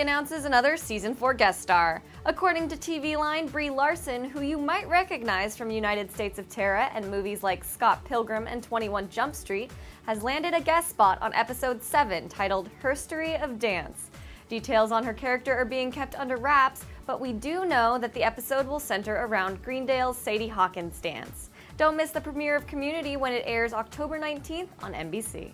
Announces another season 4 guest star. According to TV Line, Brie Larson, who you might recognize from United States of Tara and movies like Scott Pilgrim and 21 Jump Street, has landed a guest spot on episode 7 titled Herstory of Dance. Details on her character are being kept under wraps, but we do know that the episode will center around Greendale's Sadie Hawkins dance. Don't miss the premiere of Community when it airs October 19th on NBC.